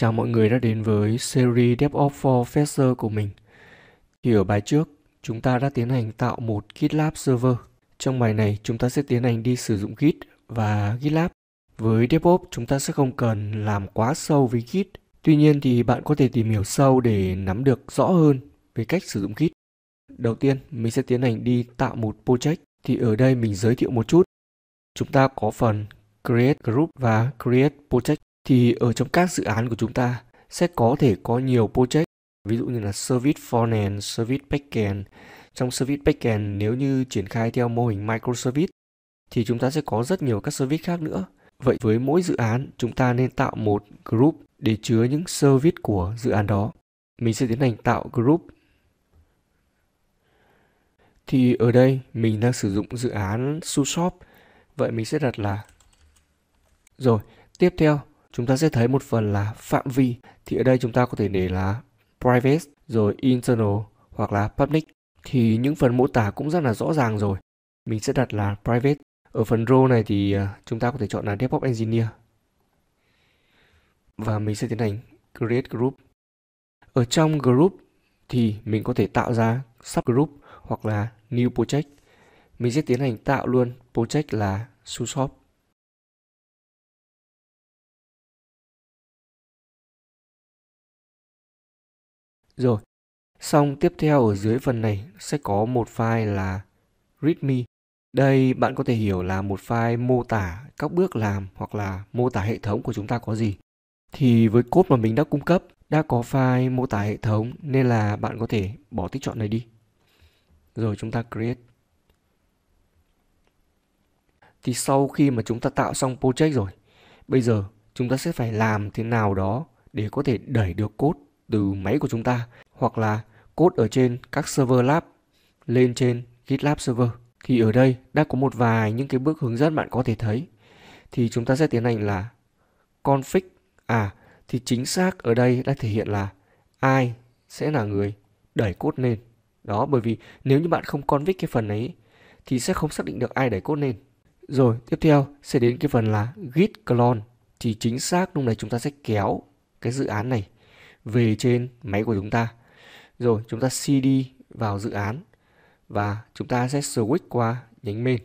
Chào mọi người đã đến với series DevOps for Fester của mình. Thì ở bài trước, chúng ta đã tiến hành tạo một GitLab server. Trong bài này, chúng ta sẽ tiến hành đi sử dụng Git và GitLab. Với DevOps, chúng ta sẽ không cần làm quá sâu với Git. Tuy nhiên thì bạn có thể tìm hiểu sâu để nắm được rõ hơn về cách sử dụng Git. Đầu tiên, mình sẽ tiến hành đi tạo một project. Thì ở đây mình giới thiệu một chút. Chúng ta có phần Create Group và Create Project thì ở trong các dự án của chúng ta sẽ có thể có nhiều project ví dụ như là service frontend, service backend. Trong service backend nếu như triển khai theo mô hình microservice thì chúng ta sẽ có rất nhiều các service khác nữa. Vậy với mỗi dự án chúng ta nên tạo một group để chứa những service của dự án đó. Mình sẽ tiến hành tạo group. Thì ở đây mình đang sử dụng dự án SuShop. Vậy mình sẽ đặt là rồi, tiếp theo chúng ta sẽ thấy một phần là phạm vi. Thì ở đây chúng ta có thể để là private, rồi internal, hoặc là public. Thì những phần mô tả cũng rất là rõ ràng rồi. Mình sẽ đặt là private. Ở phần role này thì à, chúng ta có thể chọn là DevOps Engineer. Và mình sẽ tiến hành create group. Ở trong group thì mình có thể tạo ra subgroup hoặc là new project. Mình sẽ tiến hành tạo luôn project là SuShop Rồi, xong tiếp theo ở dưới phần này sẽ có một file là readme. Đây bạn có thể hiểu là một file mô tả các bước làm hoặc là mô tả hệ thống của chúng ta có gì. Thì với code mà mình đã cung cấp đã có file mô tả hệ thống nên là bạn có thể bỏ tích chọn này đi. Rồi chúng ta create. Thì sau khi mà chúng ta tạo xong project rồi, bây giờ chúng ta sẽ phải làm thế nào đó để có thể đẩy được code từ máy của chúng ta, hoặc là code ở trên các server lab, lên trên GitLab server. Thì ở đây đã có một vài những cái bước hướng dẫn bạn có thể thấy. Thì chúng ta sẽ tiến hành là config. À thì chính xác ở đây đã thể hiện là ai sẽ là người đẩy cốt lên. Đó, bởi vì nếu như bạn không config cái phần ấy, thì sẽ không xác định được ai đẩy cốt lên. Rồi, tiếp theo sẽ đến cái phần là git clone thì chính xác lúc này chúng ta sẽ kéo cái dự án này về trên máy của chúng ta. Rồi chúng ta CD vào dự án và chúng ta sẽ switch qua nhánh main.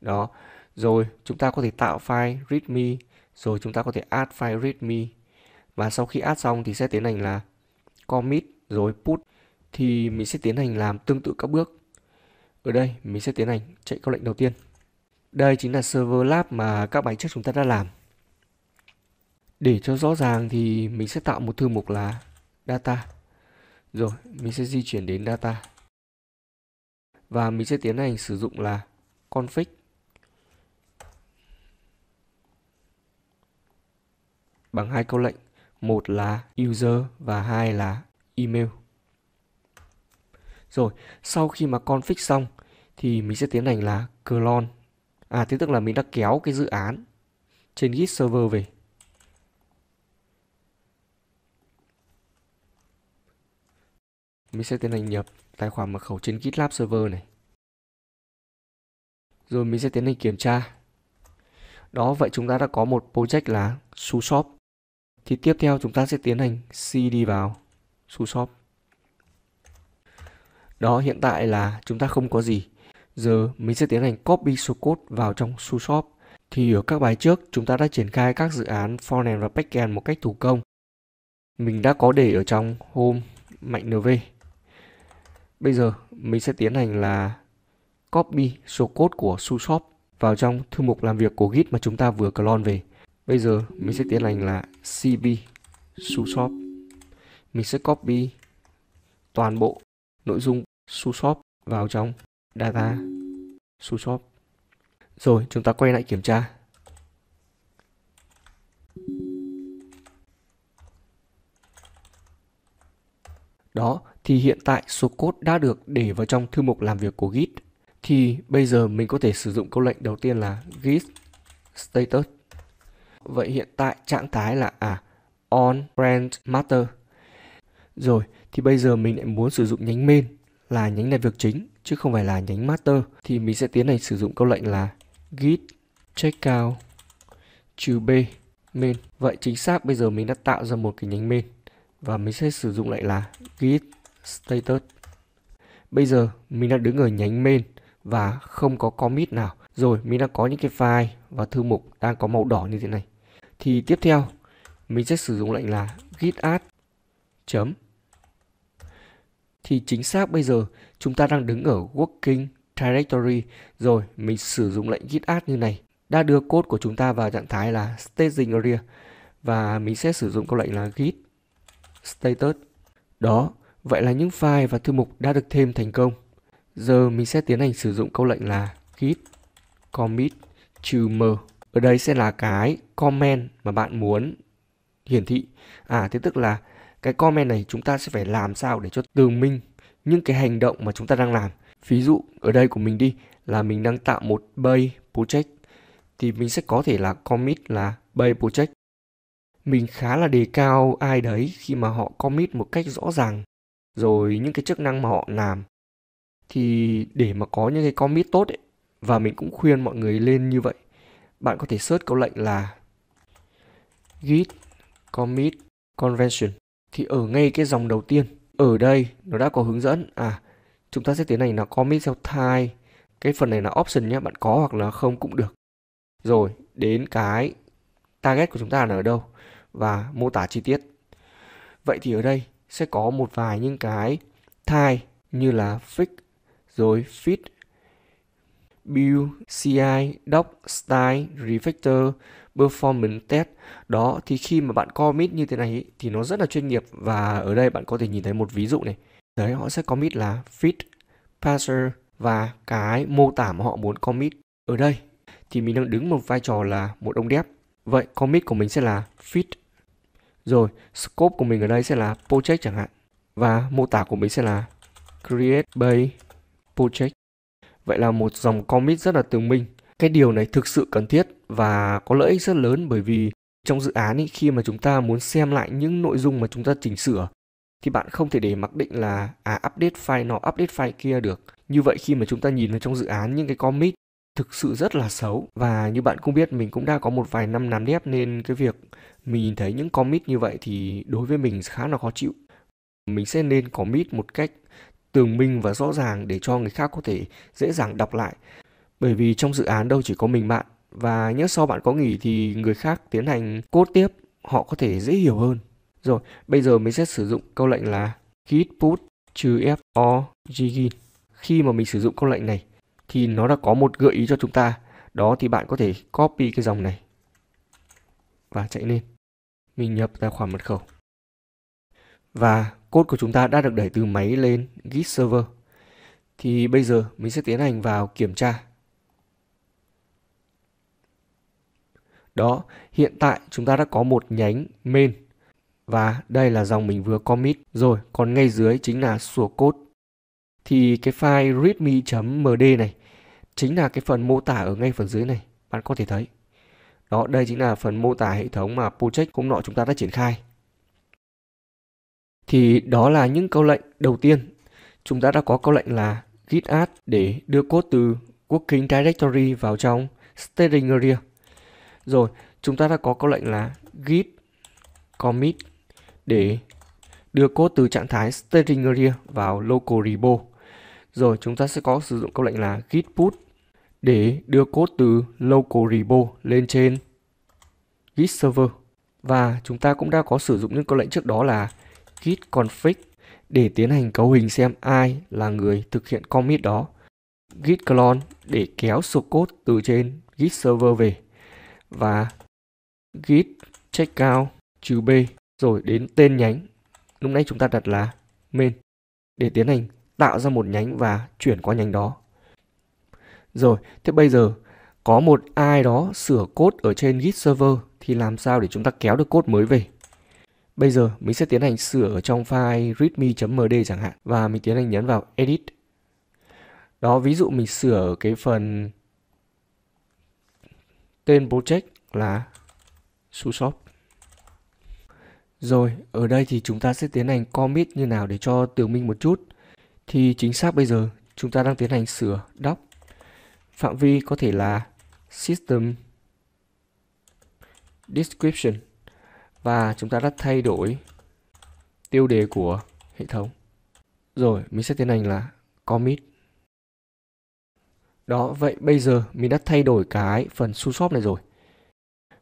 Đó. Rồi chúng ta có thể tạo file readme, rồi chúng ta có thể add file readme. Và sau khi add xong thì sẽ tiến hành là commit rồi put thì mình sẽ tiến hành làm tương tự các bước. Ở đây mình sẽ tiến hành chạy câu lệnh đầu tiên. Đây chính là server lab mà các bài trước chúng ta đã làm. Để cho rõ ràng thì mình sẽ tạo một thư mục là data. Rồi, mình sẽ di chuyển đến data. Và mình sẽ tiến hành sử dụng là config bằng hai câu lệnh, một là user và hai là email. Rồi, sau khi mà config xong thì mình sẽ tiến hành là clone. À, thế tức là mình đã kéo cái dự án trên Git server về. Mình sẽ tiến hành nhập tài khoản mật khẩu trên GitLab server này. Rồi mình sẽ tiến hành kiểm tra. Đó, vậy chúng ta đã có một project là SuShop. Thì tiếp theo chúng ta sẽ tiến hành cd vào SuShop. Đó, hiện tại là chúng ta không có gì. Giờ mình sẽ tiến hành copy số code vào trong SuShop. Thì ở các bài trước chúng ta đã triển khai các dự án frontend và backend một cách thủ công. Mình đã có để ở trong home mạnh NV Bây giờ mình sẽ tiến hành là copy số code của SuShop vào trong thư mục làm việc của Git mà chúng ta vừa clone về. Bây giờ mình sẽ tiến hành là cp SuShop. Mình sẽ copy toàn bộ nội dung SuShop vào trong data SuShop. Rồi chúng ta quay lại kiểm tra. Đó, thì hiện tại số code đã được để vào trong thư mục làm việc của Git. Thì bây giờ mình có thể sử dụng câu lệnh đầu tiên là git status. Vậy hiện tại trạng thái là à on branch master. Rồi, thì bây giờ mình lại muốn sử dụng nhánh main là nhánh làm việc chính chứ không phải là nhánh master thì mình sẽ tiến hành sử dụng câu lệnh là git checkout trừ b main. Vậy chính xác bây giờ mình đã tạo ra một cái nhánh main và mình sẽ sử dụng lại là git status. Bây giờ, mình đang đứng ở nhánh main và không có commit nào. Rồi, mình đang có những cái file và thư mục đang có màu đỏ như thế này. Thì tiếp theo, mình sẽ sử dụng lệnh là git add chấm thì chính xác bây giờ, chúng ta đang đứng ở working directory rồi, mình sử dụng lệnh git add như này đã đưa code của chúng ta vào trạng thái là staging area và mình sẽ sử dụng câu lệnh là git status đó vậy là những file và thư mục đã được thêm thành công. Giờ mình sẽ tiến hành sử dụng câu lệnh là git, commit, trừ m. Ở đây sẽ là cái comment mà bạn muốn hiển thị. À thế tức là cái comment này chúng ta sẽ phải làm sao để cho tường minh những cái hành động mà chúng ta đang làm. Ví dụ, ở đây của mình đi, là mình đang tạo một bay project, thì mình sẽ có thể là commit là bay project. Mình khá là đề cao ai đấy khi mà họ commit một cách rõ ràng rồi những cái chức năng mà họ làm. Thì để mà có những cái commit tốt ấy, và mình cũng khuyên mọi người lên như vậy, bạn có thể search câu lệnh là git commit convention. Thì ở ngay cái dòng đầu tiên, ở đây nó đã có hướng dẫn à chúng ta sẽ tiến hành là commit theo type. Cái phần này là option nhé, bạn có hoặc là không cũng được. Rồi, đến cái target của chúng ta là ở đâu, và mô tả chi tiết. Vậy thì ở đây sẽ có một vài những cái thai như là fix, rồi fit build CI doc style refactor, performance test. Đó, thì khi mà bạn commit như thế này thì nó rất là chuyên nghiệp. Và ở đây bạn có thể nhìn thấy một ví dụ này. Đấy, họ sẽ commit là fit parser và cái mô tả mà họ muốn commit ở đây. Thì mình đang đứng một vai trò là một ông dev. Vậy, commit của mình sẽ là fit rồi scope của mình ở đây sẽ là project chẳng hạn. Và mô tả của mình sẽ là create by project. Vậy là một dòng commit rất là tường minh. Cái điều này thực sự cần thiết và có lợi ích rất lớn bởi vì trong dự án ý, khi mà chúng ta muốn xem lại những nội dung mà chúng ta chỉnh sửa thì bạn không thể để mặc định là à update file nọ update file kia được. Như vậy khi mà chúng ta nhìn vào trong dự án những cái commit thực sự rất là xấu và như bạn cũng biết mình cũng đã có một vài năm làm dev nên cái việc mình nhìn thấy những commit như vậy thì đối với mình khá là khó chịu. Mình sẽ nên commit một cách tường minh và rõ ràng để cho người khác có thể dễ dàng đọc lại bởi vì trong dự án đâu chỉ có mình bạn và nhớ sau bạn có nghỉ thì người khác tiến hành cốt tiếp họ có thể dễ hiểu hơn. Rồi, bây giờ mình sẽ sử dụng câu lệnh là git put trừ for gin. Khi mà mình sử dụng câu lệnh này thì nó đã có một gợi ý cho chúng ta. Đó thì bạn có thể copy cái dòng này và chạy lên. Mình nhập tài khoản mật khẩu. Và code của chúng ta đã được đẩy từ máy lên Git server. Thì bây giờ mình sẽ tiến hành vào kiểm tra Đó, hiện tại chúng ta đã có một nhánh main và đây là dòng mình vừa commit rồi, còn ngay dưới chính là source code. Thì cái file readme.md này chính là cái phần mô tả ở ngay phần dưới này, bạn có thể thấy. Đó, đây chính là phần mô tả hệ thống mà project hôm nọ chúng ta đã triển khai. Thì đó là những câu lệnh đầu tiên. Chúng ta đã có câu lệnh là git add để đưa code từ working directory vào trong staging area. Rồi, chúng ta đã có câu lệnh là git commit để đưa code từ trạng thái staging area vào local repo. Rồi chúng ta sẽ có sử dụng câu lệnh là git put để đưa code từ local repo lên trên git server. Và chúng ta cũng đã có sử dụng những câu lệnh trước đó là git config để tiến hành cấu hình xem ai là người thực hiện commit đó. Git clone để kéo số code từ trên git server về và git checkout trừ b, rồi đến tên nhánh lúc nãy chúng ta đặt là main để tiến hành tạo ra một nhánh và chuyển qua nhánh đó rồi thế bây giờ có một ai đó sửa code ở trên git server thì làm sao để chúng ta kéo được code mới về bây giờ mình sẽ tiến hành sửa ở trong file readme.md chẳng hạn và mình tiến hành nhấn vào edit đó ví dụ mình sửa ở cái phần Tên project là Sushop. Rồi, ở đây thì chúng ta sẽ tiến hành commit như nào để cho tường minh một chút. Thì chính xác bây giờ chúng ta đang tiến hành sửa doc. Phạm vi có thể là system description và chúng ta đã thay đổi tiêu đề của hệ thống. Rồi, mình sẽ tiến hành là commit. Đó, vậy bây giờ mình đã thay đổi cái phần su shop này rồi.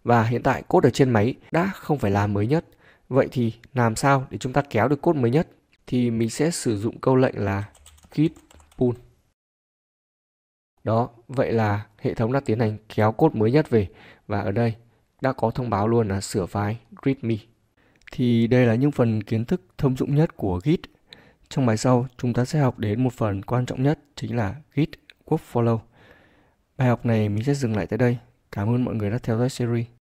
Và hiện tại code ở trên máy đã không phải là mới nhất. Vậy thì làm sao để chúng ta kéo được code mới nhất? Thì mình sẽ sử dụng câu lệnh là git pull. Đó, vậy là hệ thống đã tiến hành kéo cốt mới nhất về và ở đây đã có thông báo luôn là sửa file readme. Thì đây là những phần kiến thức thông dụng nhất của Git. Trong bài sau, chúng ta sẽ học đến một phần quan trọng nhất chính là Git Workflow. Bài học này mình sẽ dừng lại tại đây. Cảm ơn mọi người đã theo dõi series.